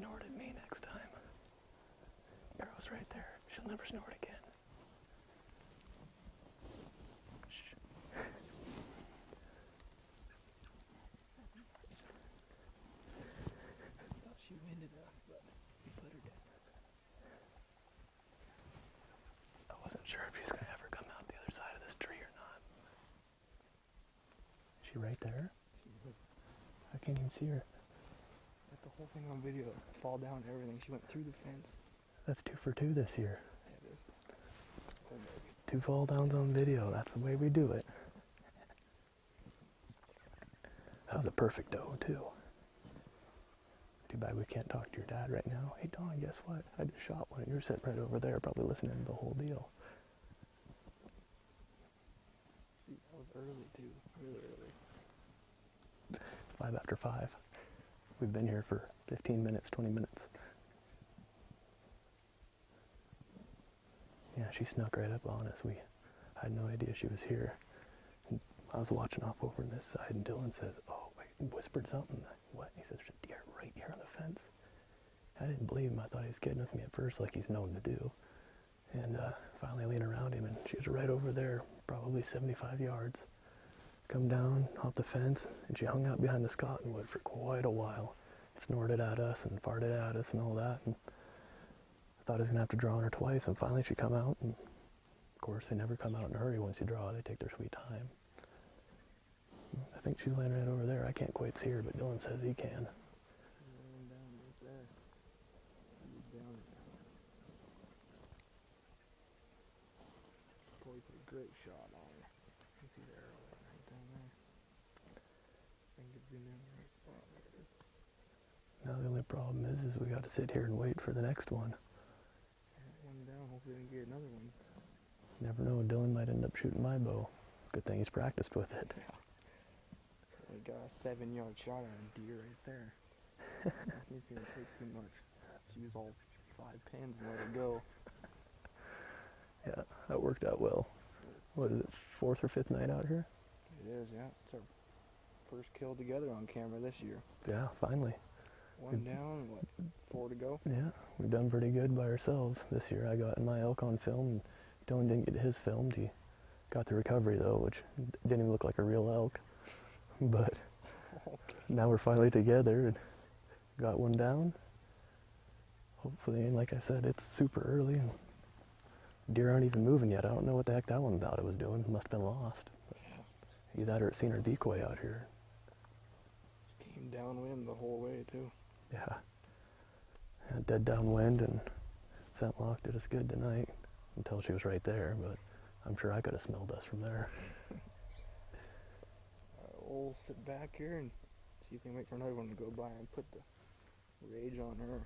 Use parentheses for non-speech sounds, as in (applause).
snort at me next time. Arrow's right there. She'll never snort again. Shh. Thought she winded us, but we put her down. I wasn't sure if she's gonna ever come out the other side of this tree or not. Is she right there? I can't even see her. Got the whole thing on video. Fall down everything. She went through the fence. That's two for two this year. Yeah, it is. Oh. Two fall downs on video. That's the way we do it. That was a perfect doe, too. Too bad we can't talk to your dad right now. Hey, Don, guess what? I just shot one. You're sitting right over there, probably listening to the whole deal. That was early too. Really early. It's five after five. We've been here for 15 minutes, 20 minutes. Yeah, she snuck right up on us. We had no idea she was here. And I was watching off over on this side, and Dylan says, "Oh, wait," whispered something. What? He says, "There's a deer right here on the fence." I didn't believe him. I thought he was kidding with me at first, like he's known to do. And uh, finally, lean around him, and she was right over there, probably 75 yards. Come down off the fence, and she hung out behind this cottonwood for quite a while. Snorted at us and farted at us and all that. And I thought I was gonna have to draw on her twice, and finally she come out. And of course, they never come out in a hurry once you draw. They take their sweet time. I think she's laying right over there. I can't quite see her, but Dylan says he can. Great shot on her. You see the arrow laying right down there. I can get zoom in on the right spot. There it is. Now the only problem is, is we got to sit here and wait for the next one. One down. Hopefully, we can get another one. Never know. Dylan might end up shooting my bow. Good thing he's practiced with it. We got a seven yard shot on a deer right there. I think it's gonna take too much. Let's use all five pins and let it go. Yeah, that worked out well. It's- What is it, fourth or fifth night out here? It is, yeah. It's our first kill together on camera this year. Yeah, finally. One Good. down, what, four to go? Yeah, we've done pretty good by ourselves this year. I got my elk on film, and Dylan didn't get his filmed. He got the recovery though, which didn't even look like a real elk. (laughs) But Okay. now we're finally together and got one down. Hopefully, and like I said, it's super early and deer aren't even moving yet. I don't know what the heck that one thought it was doing. Must have been lost. Either that or it seen our decoy out here. Downwind the whole way too. Yeah. yeah dead downwind and ScentLok did us good tonight until she was right there, but I'm sure I could have smelled us from there. (laughs) We'll sit back here and see if we can wait for another one to go by and put the rage on her.